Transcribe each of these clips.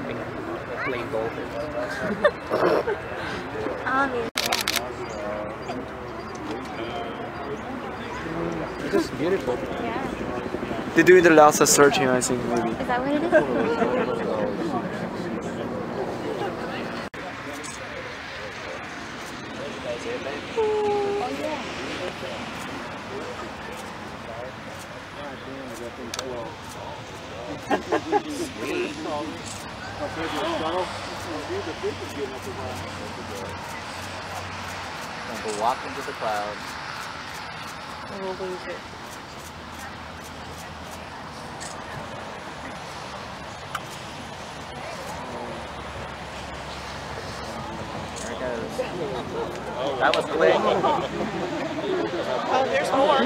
Plain dolphins. Obviously. It's just beautiful. Yeah. They're doing the Lhasa searching, I think, maybe. Is that what it is? Oh, yeah. And we'll walk into the clouds. And we'll lose it. There it goes. That was quick. Oh, there's more.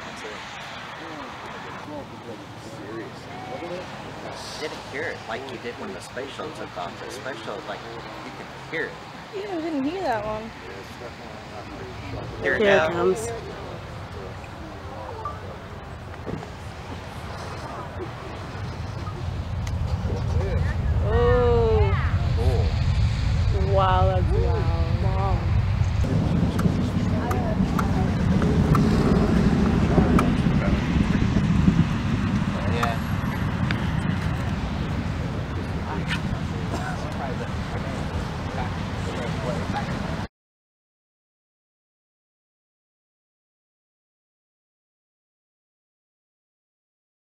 That's it. Didn't hear it like you did when the space shuttle took off. The space shuttle, like, you could hear it. Yeah, I didn't hear that one. Here it Here it goes. comes.